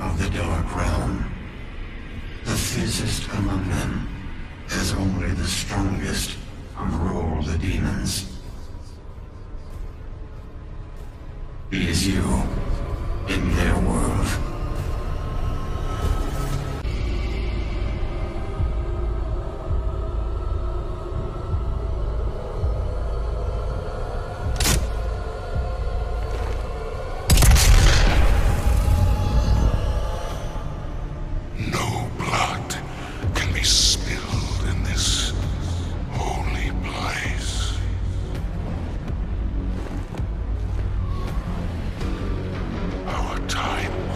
of the Dark Realm. The fiercest among them, as only the strongest rule the demons. He is you, in their time